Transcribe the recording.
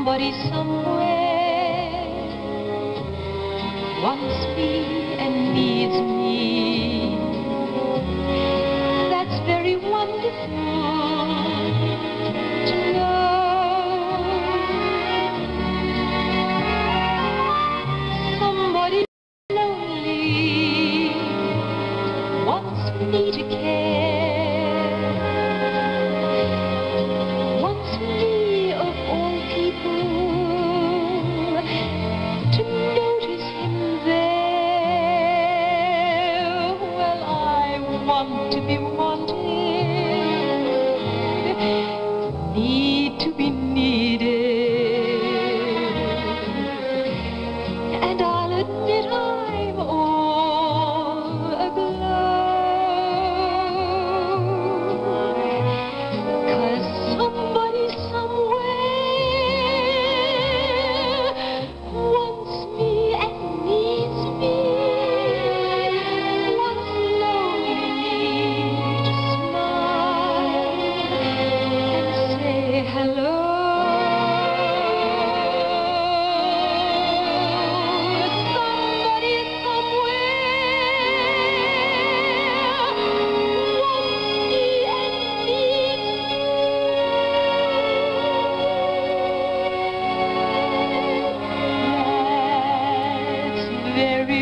somebody somewhere wants me and needs me. And I very